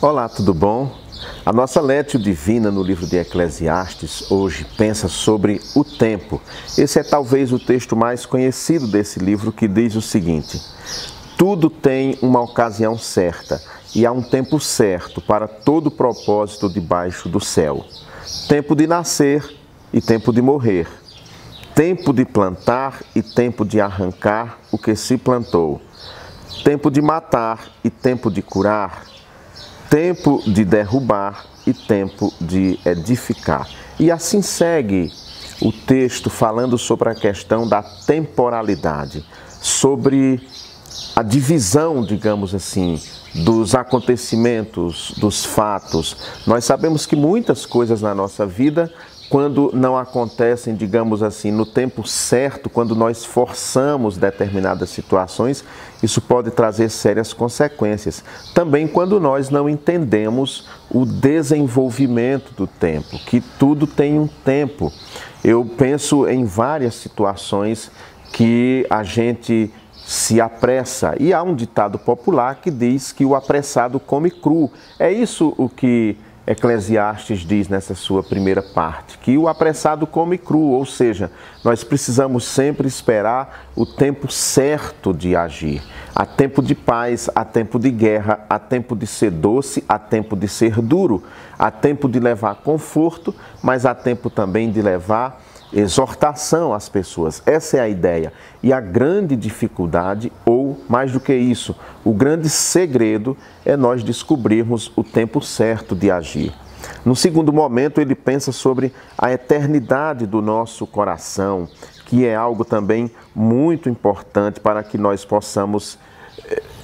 Olá, tudo bom? A nossa Létio Divina no livro de Eclesiastes hoje pensa sobre o tempo. Esse é talvez o texto mais conhecido desse livro que diz o seguinte: Tudo tem uma ocasião certa e há um tempo certo para todo propósito debaixo do céu. Tempo de nascer e tempo de morrer. Tempo de plantar e tempo de arrancar o que se plantou. Tempo de matar e tempo de curar tempo de derrubar e tempo de edificar. E assim segue o texto falando sobre a questão da temporalidade, sobre a divisão, digamos assim, dos acontecimentos, dos fatos. Nós sabemos que muitas coisas na nossa vida quando não acontecem, digamos assim, no tempo certo, quando nós forçamos determinadas situações, isso pode trazer sérias consequências. Também quando nós não entendemos o desenvolvimento do tempo, que tudo tem um tempo. Eu penso em várias situações que a gente se apressa. E há um ditado popular que diz que o apressado come cru. É isso o que Eclesiastes diz nessa sua primeira parte, que o apressado come cru, ou seja, nós precisamos sempre esperar o tempo certo de agir. Há tempo de paz, há tempo de guerra, há tempo de ser doce, há tempo de ser duro, há tempo de levar conforto, mas há tempo também de levar exortação às pessoas. Essa é a ideia. E a grande dificuldade, ou mais do que isso, o grande segredo é nós descobrirmos o tempo certo de agir. No segundo momento, ele pensa sobre a eternidade do nosso coração, que é algo também muito importante para que nós possamos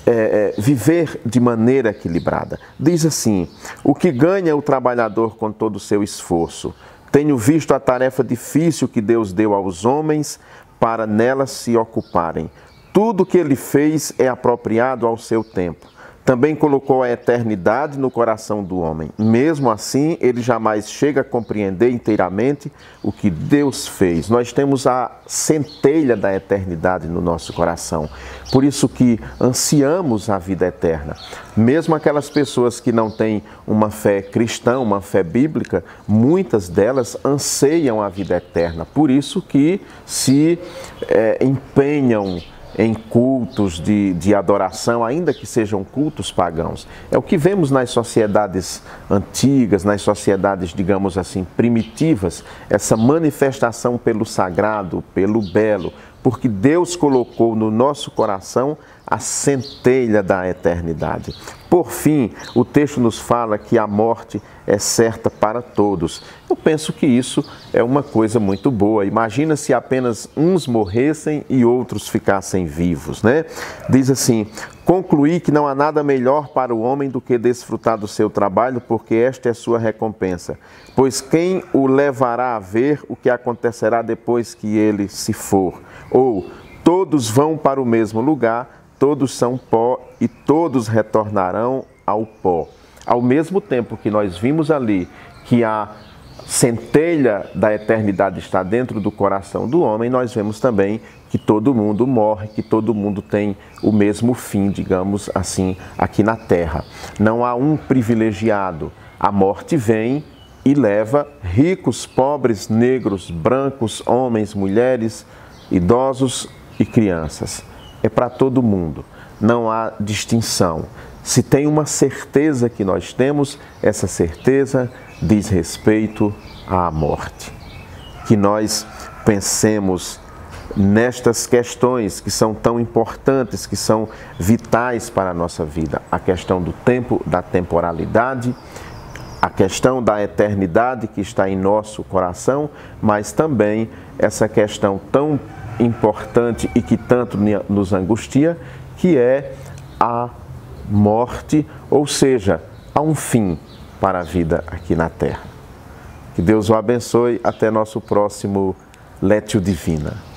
é, é, viver de maneira equilibrada. Diz assim: o que ganha o trabalhador com todo o seu esforço? Tenho visto a tarefa difícil que Deus deu aos homens para nela se ocuparem. Tudo que ele fez é apropriado ao seu tempo também colocou a eternidade no coração do homem. Mesmo assim, ele jamais chega a compreender inteiramente o que Deus fez. Nós temos a centelha da eternidade no nosso coração. Por isso que ansiamos a vida eterna. Mesmo aquelas pessoas que não têm uma fé cristã, uma fé bíblica, muitas delas anseiam a vida eterna. Por isso que se é, empenham em cultos de, de adoração, ainda que sejam cultos pagãos. É o que vemos nas sociedades antigas, nas sociedades, digamos assim, primitivas, essa manifestação pelo sagrado, pelo belo, porque Deus colocou no nosso coração a centelha da eternidade. Por fim, o texto nos fala que a morte é certa para todos. Eu penso que isso é uma coisa muito boa. Imagina se apenas uns morressem e outros ficassem vivos, né? Diz assim: Concluí que não há nada melhor para o homem do que desfrutar do seu trabalho, porque esta é sua recompensa. Pois quem o levará a ver o que acontecerá depois que ele se for? Ou todos vão para o mesmo lugar, todos são pó e todos retornarão ao pó. Ao mesmo tempo que nós vimos ali que a centelha da eternidade está dentro do coração do homem, nós vemos também que todo mundo morre, que todo mundo tem o mesmo fim, digamos assim, aqui na terra. Não há um privilegiado. A morte vem e leva ricos, pobres, negros, brancos, homens, mulheres, idosos e crianças. É para todo mundo. Não há distinção. Se tem uma certeza que nós temos, essa certeza diz respeito à morte. Que nós pensemos nestas questões que são tão importantes, que são vitais para a nossa vida. A questão do tempo, da temporalidade, a questão da eternidade que está em nosso coração, mas também essa questão tão importante e que tanto nos angustia, que é a morte, ou seja, há um fim para a vida aqui na terra. Que Deus o abençoe. Até nosso próximo Létio Divina.